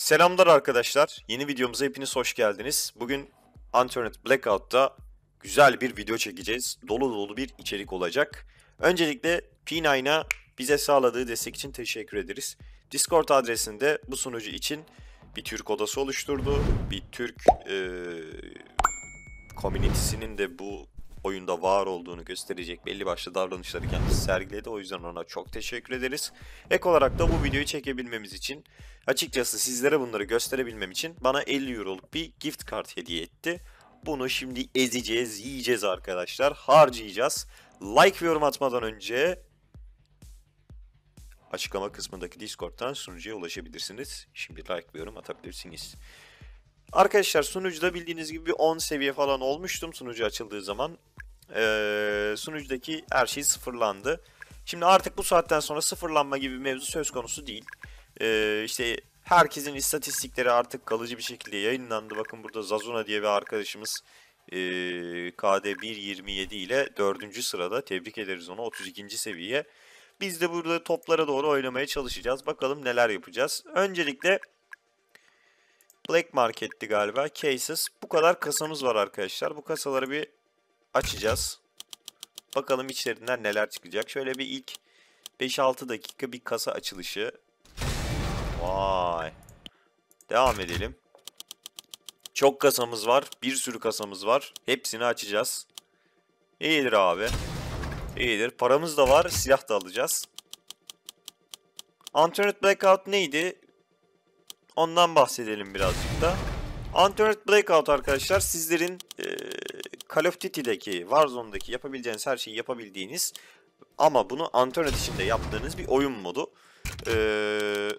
Selamlar arkadaşlar. Yeni videomuza hepiniz hoş geldiniz. Bugün Internet Blackout'ta güzel bir video çekeceğiz. Dolu dolu bir içerik olacak. Öncelikle P9'a bize sağladığı destek için teşekkür ederiz. Discord adresinde bu sunucu için bir Türk odası oluşturdu. Bir Türk eee community'sinin de bu oyunda var olduğunu gösterecek belli başlı davranışları kendisi sergiledi. O yüzden ona çok teşekkür ederiz. Ek olarak da bu videoyu çekebilmemiz için açıkçası sizlere bunları gösterebilmem için bana 50 euroluk bir gift kart hediye etti. Bunu şimdi ezeceğiz, yiyeceğiz arkadaşlar. Harcayacağız. Like ve yorum atmadan önce açıklama kısmındaki Discord'dan sunucuya ulaşabilirsiniz. Şimdi like ve yorum atabilirsiniz. Arkadaşlar sunucuda bildiğiniz gibi bir 10 seviye falan olmuştum sunucu açıldığı zaman. Ee, sunucudaki her şey sıfırlandı. Şimdi artık bu saatten sonra sıfırlanma gibi bir mevzu söz konusu değil. Ee, işte herkesin istatistikleri artık kalıcı bir şekilde yayınlandı. Bakın burada Zazuna diye bir arkadaşımız ee, KD 1.27 ile 4. sırada. Tebrik ederiz ona 32. seviye. Biz de burada toplara doğru oynamaya çalışacağız. Bakalım neler yapacağız. Öncelikle Black Market'ti galiba. Cases. Bu kadar kasamız var arkadaşlar. Bu kasaları bir açacağız. Bakalım içlerinden neler çıkacak. Şöyle bir ilk 5-6 dakika bir kasa açılışı. Vay. Devam edelim. Çok kasamız var. Bir sürü kasamız var. Hepsini açacağız. İyidir abi. İyidir. Paramız da var. Silah da alacağız. Internet Blackout neydi? Ondan bahsedelim birazcık da. Internet Blackout arkadaşlar sizlerin e, Call of Duty'deki, Warzone'daki yapabileceğiniz her şeyi yapabildiğiniz ama bunu internet içinde yaptığınız bir oyun modu. E,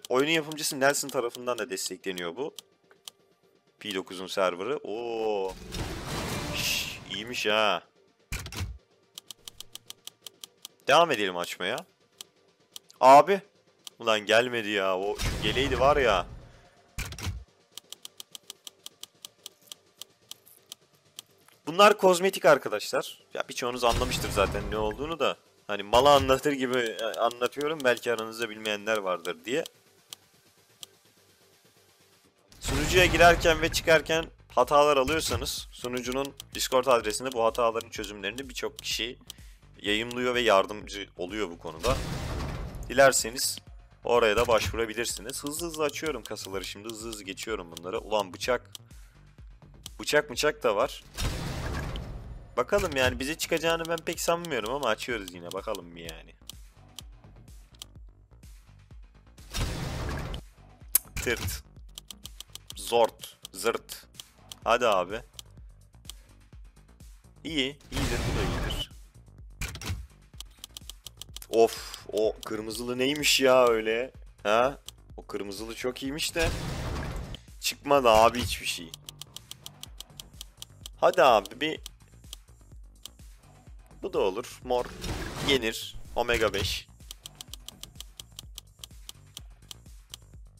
oyunun yapımcısı Nelson tarafından da destekleniyor bu. P9'un serverı. Oo. Şş, iyiymiş ha. Devam edelim açmaya. Abi. Ulan gelmedi ya. O geleydi var ya. Bunlar kozmetik arkadaşlar. Ya birçoğunuz anlamıştır zaten ne olduğunu da. Hani malı anlatır gibi e, anlatıyorum. Belki aranızda bilmeyenler vardır diye. Sunucuya girerken ve çıkarken hatalar alıyorsanız sunucunun Discord adresinde bu hataların çözümlerini birçok kişi yayımlıyor ve yardımcı oluyor bu konuda. Dilerseniz oraya da başvurabilirsiniz. Hızlı hızlı açıyorum kasaları şimdi hızlı hızlı geçiyorum bunları. Ulan bıçak bıçak bıçak da var. Bakalım yani bize çıkacağını ben pek sanmıyorum ama açıyoruz yine bakalım bir yani. Tırt. Zort. Zırt. Hadi abi. İyi. iyidir bu da iyidir. Of. O kırmızılı neymiş ya öyle? Ha? O kırmızılı çok iyiymiş de. Çıkmadı abi hiçbir şey. Hadi abi bir bu da olur. Mor. Yenir. Omega 5.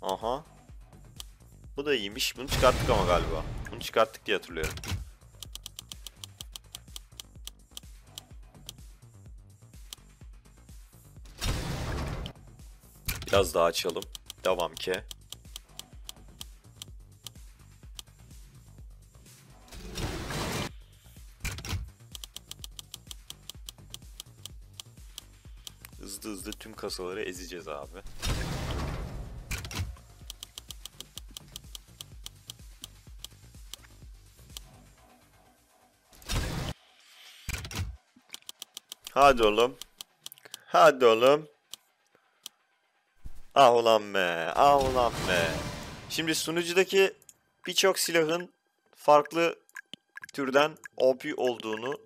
Aha. Bu da iyiymiş. Bunu çıkarttık ama galiba. Bunu çıkarttık diye hatırlıyorum. Biraz daha açalım. Devam ki. Hızlı hızlı tüm kasaları ezeceğiz abi. Hadi oğlum. Hadi oğlum. Ah ulan be. Ah ulan be. Şimdi sunucudaki birçok silahın farklı türden OP olduğunu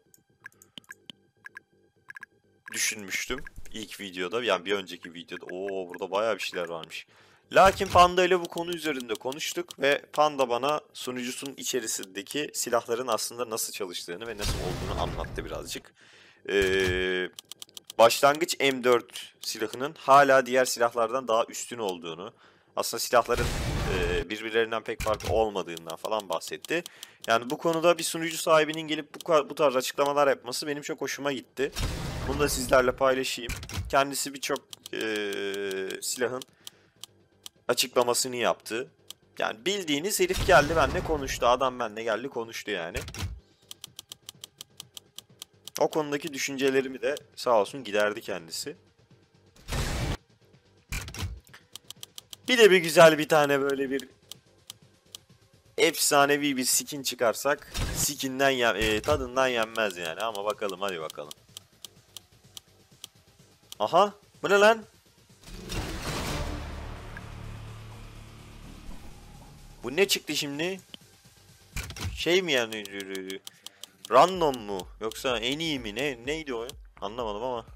düşünmüştüm ilk videoda yani bir önceki videoda. Oo burada bayağı bir şeyler varmış. Lakin Panda ile bu konu üzerinde konuştuk ve Panda bana sunucusunun içerisindeki silahların aslında nasıl çalıştığını ve nasıl olduğunu anlattı birazcık. Ee, başlangıç M4 silahının hala diğer silahlardan daha üstün olduğunu, aslında silahların e, birbirlerinden pek farklı olmadığından falan bahsetti. Yani bu konuda bir sunucu sahibinin gelip bu, bu tarz açıklamalar yapması benim çok hoşuma gitti. Bunu da sizlerle paylaşayım. Kendisi birçok e, silahın açıklamasını yaptı. Yani bildiğiniz herif geldi benimle konuştu. Adam benimle geldi konuştu yani. O konudaki düşüncelerimi de sağ olsun giderdi kendisi. Bir de bir güzel bir tane böyle bir efsanevi bir skin çıkarsak skinden e, tadından yenmez yani ama bakalım hadi bakalım. Aha bu ne lan? Bu ne çıktı şimdi? Şey mi yani? Random mu? Yoksa en iyi mi? Ne neydi o? Anlamadım ama.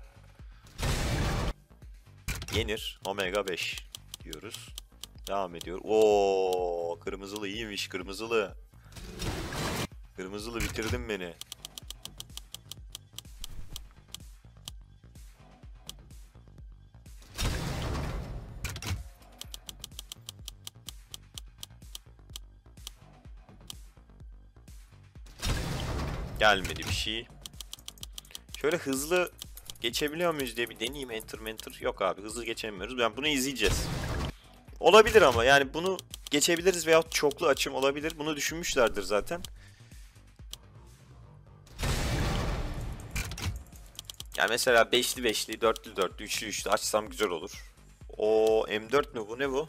Yenir. Omega 5 diyoruz. Devam ediyor. Oo, kırmızılı iyiymiş kırmızılı. Kırmızılı bitirdin beni. Gelmedi bir şey. Şöyle hızlı geçebiliyor muyuz diye bir deneyeyim. Enter enter. Yok abi hızlı geçemiyoruz. Yani bunu izleyeceğiz. Olabilir ama yani bunu geçebiliriz veyahut çoklu açım olabilir. Bunu düşünmüşlerdir zaten. Yani mesela beşli beşli, dörtlü dörtlü, üçlü üçlü açsam güzel olur. O M4 mü bu ne bu?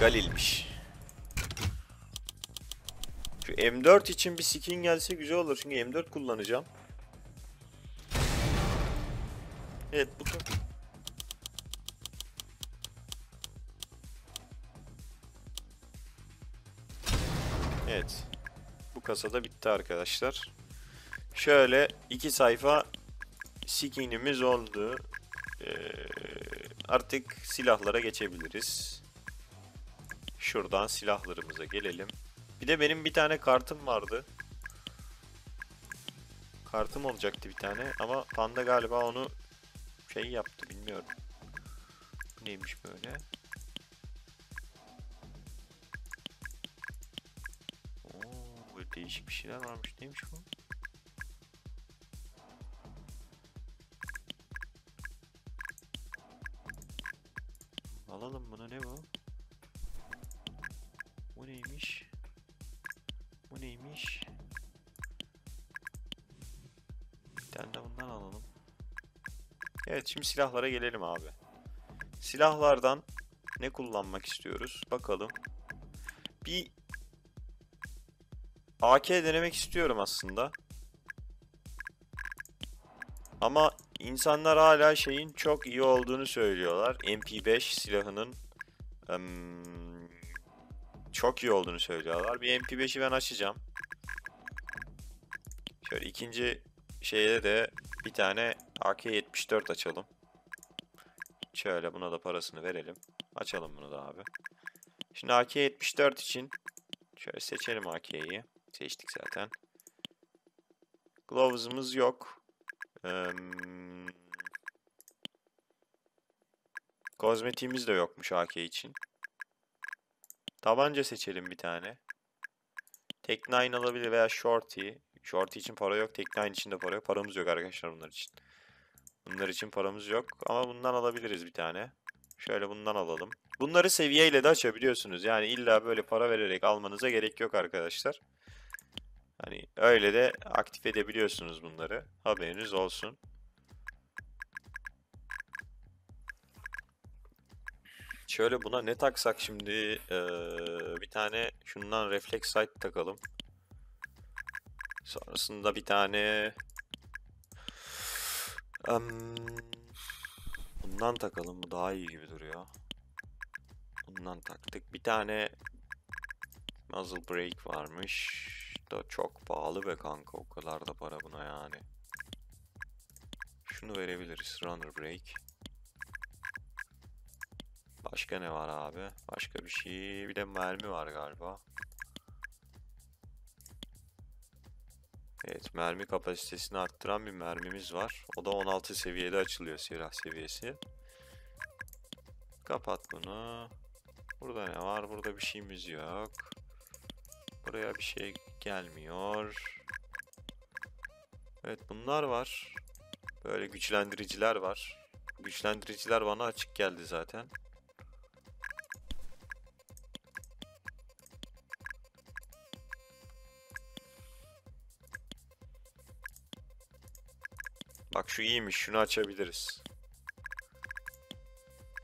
Galil'miş. Şu M4 için bir skin gelse güzel olur çünkü M4 kullanacağım. Evet bu da- Evet. Bu kasada bitti arkadaşlar. Şöyle iki sayfa skinimiz oldu. Ee, artık silahlara geçebiliriz. Şuradan silahlarımıza gelelim. Bir de benim bir tane kartım vardı. Kartım olacaktı bir tane ama Panda galiba onu şey yaptı bilmiyorum. Neymiş böyle? Oo, böyle değişik bir şeyler varmış. Neymiş bu? Alalım bunu ne bu? Bu neymiş? Neymiş? Bir tane de bundan alalım. Evet şimdi silahlara gelelim abi. Silahlardan ne kullanmak istiyoruz? Bakalım. Bir AK denemek istiyorum aslında. Ama insanlar hala şeyin çok iyi olduğunu söylüyorlar. MP5 silahının em, çok iyi olduğunu söylüyorlar. Bir MP5'i ben açacağım. Şöyle ikinci şeyde de bir tane AK-74 açalım. Şöyle buna da parasını verelim. Açalım bunu da abi. Şimdi AK-74 için şöyle seçelim AK'yi. Seçtik zaten. Gloves'ımız yok. Kozmetiğimiz de yokmuş AK için. Tabanca seçelim bir tane. Tek 9 alabilir veya Shorty. Shorty için para yok. Tek 9 için de para yok. Paramız yok arkadaşlar bunlar için. Bunlar için paramız yok. Ama bundan alabiliriz bir tane. Şöyle bundan alalım. Bunları seviyeyle de açabiliyorsunuz. Yani illa böyle para vererek almanıza gerek yok arkadaşlar. Hani öyle de aktif edebiliyorsunuz bunları. Haberiniz olsun. Şöyle buna ne taksak şimdi? Ee, bir tane şundan reflex sight takalım. Sonrasında bir tane Em, bundan takalım. Bu daha iyi gibi duruyor. Bundan taktık. Bir tane muzzle brake varmış. Da çok pahalı be kanka. O kadar da para buna yani. Şunu verebiliriz. Runner brake. Başka ne var abi? Başka bir şey. Bir de mermi var galiba. Evet, mermi kapasitesini arttıran bir mermimiz var. O da 16 seviyede açılıyor silah seviyesi. Kapat bunu. Burada ne var? Burada bir şeyimiz yok. Buraya bir şey gelmiyor. Evet, bunlar var. Böyle güçlendiriciler var. Güçlendiriciler bana açık geldi zaten. Şu iyiymiş. Şunu açabiliriz.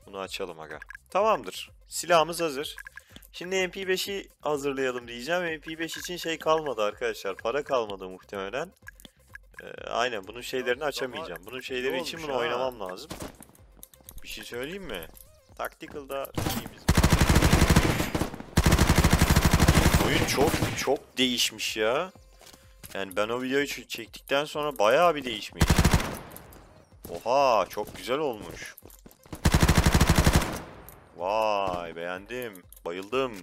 Bunu açalım aga. Tamamdır. Silahımız hazır. Şimdi MP5'i hazırlayalım diyeceğim. MP5 için şey kalmadı arkadaşlar. Para kalmadı muhtemelen. Ee, aynen bunun şeylerini açamayacağım. ama Bunun şeyleri için bunu oynamam lazım. Bir şey söyleyeyim mi? Tactical'da iyimiz. Oyun çok çok değişmiş ya. Yani ben o videoyu çektikten sonra bayağı bir değişmiş. Oha çok güzel olmuş. Vay beğendim. Bayıldım.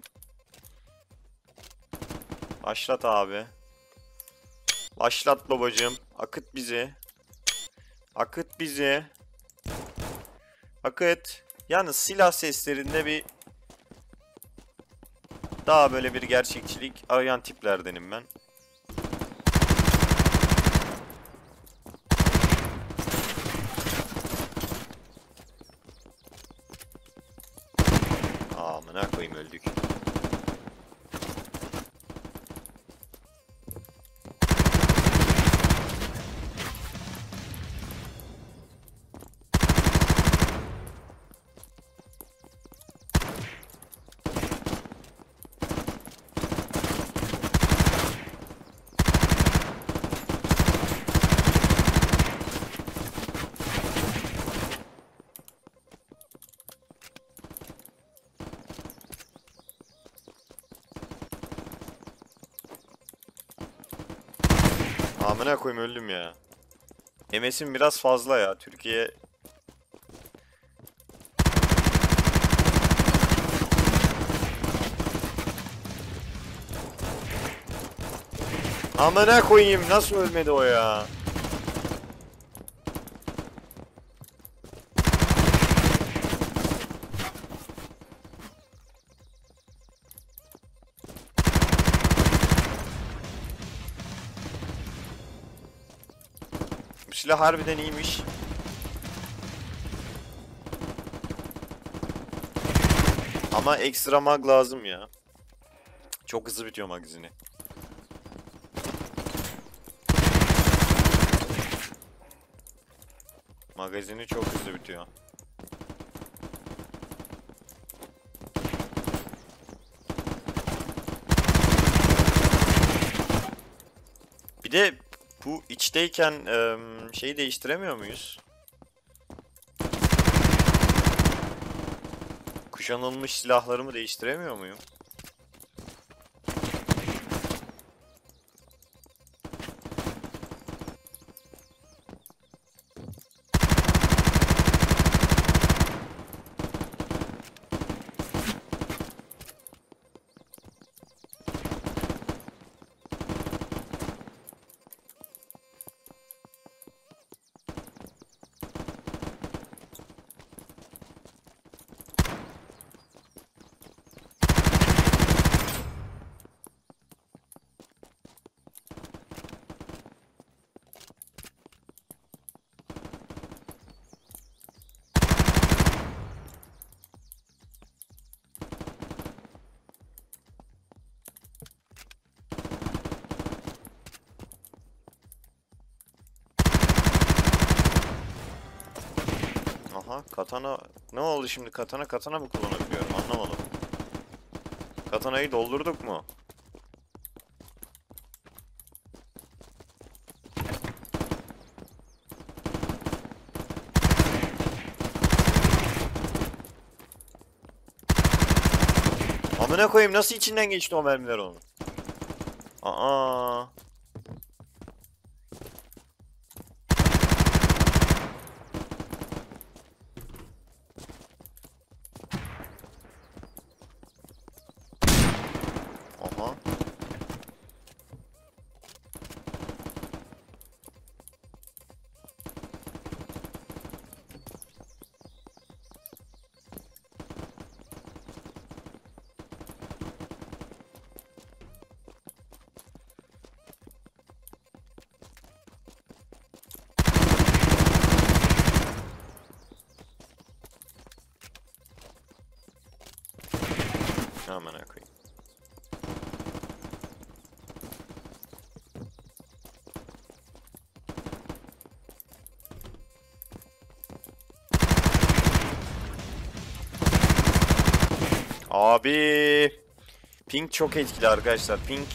Başlat abi. Başlat babacığım. Akıt bizi. Akıt bizi. Akıt. Yalnız silah seslerinde bir daha böyle bir gerçekçilik arayan tiplerdenim ben. Amına koyayım öldük. Amına koyayım öldüm ya. MS'im biraz fazla ya. Türkiye Amına koyayım nasıl ölmedi o ya? Silah harbiden iyiymiş. Ama ekstra mag lazım ya. Çok hızlı bitiyor magazini. Magazini çok hızlı bitiyor. Bir de bu içteyken em, şeyi değiştiremiyor muyuz? Kuşanılmış silahlarımı değiştiremiyor muyum? Katana ne oldu şimdi katana katana mı kullanabiliyorum anlamadım. Katanayı doldurduk mu? Amına koyayım nasıl içinden geçti o mermiler onun? Aa. Abi. Pink çok etkili arkadaşlar. Pink.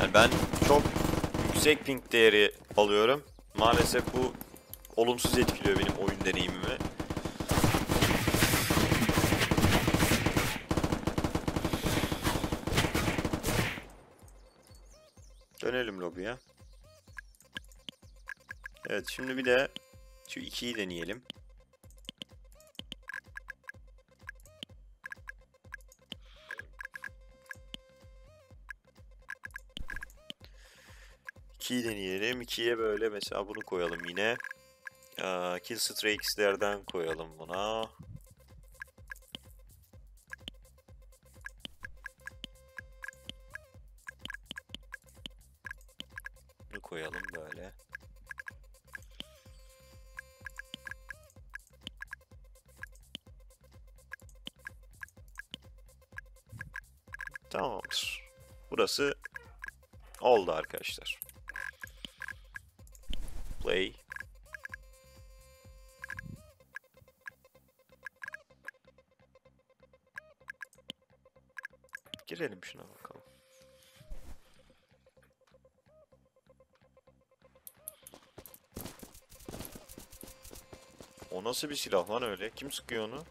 Yani ben çok yüksek pink değeri alıyorum. Maalesef bu olumsuz etkiliyor benim oyun deneyimimi. Dönelim lobiye. Evet şimdi bir de şu 2'yi deneyelim. İkiyi deneyelim. İkiye böyle mesela bunu koyalım yine. Aa, Kill Strikes'lerden koyalım buna. Bunu koyalım böyle. Tamamdır. Burası oldu arkadaşlar. Play. Girelim şuna bakalım. O nasıl bir silah lan öyle? Kim sıkıyor onu?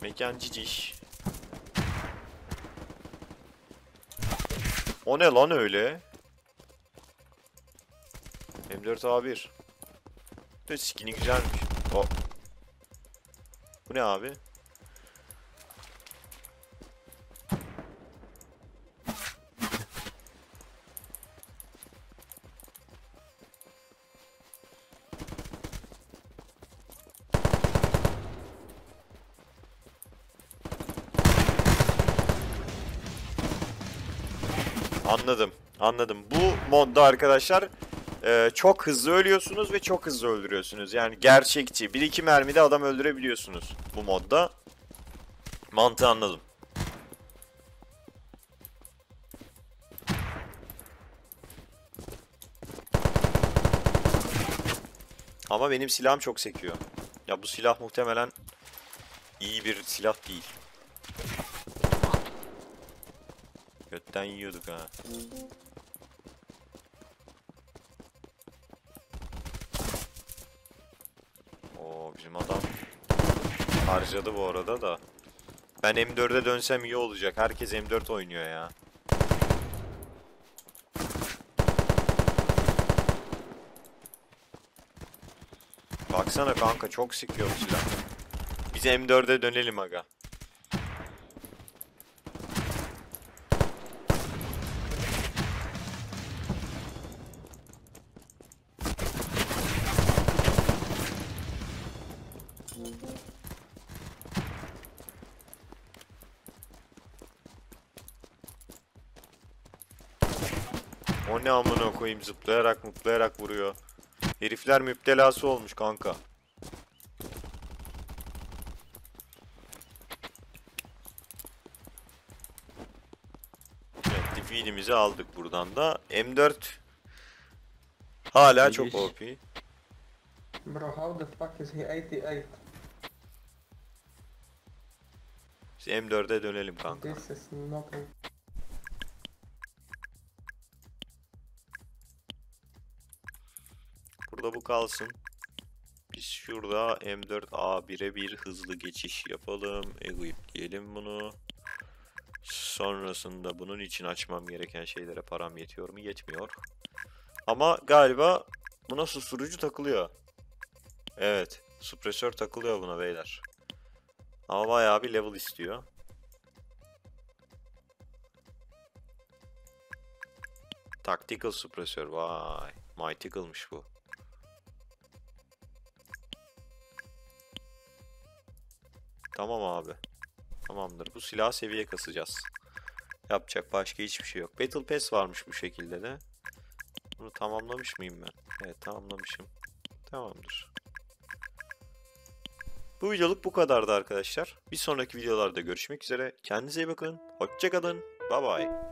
Mekan ciciş. O ne lan öyle? M4A1. De skin'i güzelmiş. O. Bu ne abi? Anladım. Anladım. Bu modda arkadaşlar e, çok hızlı ölüyorsunuz ve çok hızlı öldürüyorsunuz. Yani gerçekçi. Bir iki mermide adam öldürebiliyorsunuz bu modda. Mantığı anladım. Ama benim silahım çok sekiyor. Ya bu silah muhtemelen iyi bir silah değil. Götten yiyorduk ha. Bizim adam harcadı bu arada da. Ben M4'e dönsem iyi olacak. Herkes M4 oynuyor ya. Baksana kanka çok sıkıyor bu silah. Biz M4'e dönelim aga. O ne amına koyayım zıplayarak mutlayarak vuruyor. Herifler müptelası olmuş kanka. Evet defeat'imizi aldık buradan da. M4 hala çok. OP. Bro, how the fuck is he 88? Biz M4'e dönelim kanka. This is nothing. Kalsın. Biz şurada M4A1'e bir hızlı geçiş yapalım. Equip diyelim bunu. Sonrasında bunun için açmam gereken şeylere param yetiyor mu? Yetmiyor. Ama galiba buna susturucu takılıyor. Evet. Supresör takılıyor buna beyler. Ama bayağı bir level istiyor. Tactical supresör. Vay. Mythical'mış bu. Tamam abi. Tamamdır. Bu silah seviye kasacağız. Yapacak başka hiçbir şey yok. Battle Pass varmış bu şekilde de. Bunu tamamlamış mıyım ben? Evet tamamlamışım. Tamamdır. Bu videoluk bu kadardı arkadaşlar. Bir sonraki videolarda görüşmek üzere. Kendinize iyi bakın. Hoşçakalın. Bye bye.